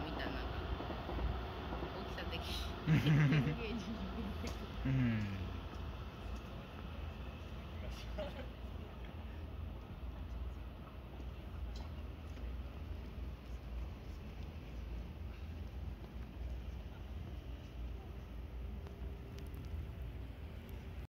かたいな。大きさ的に。うん。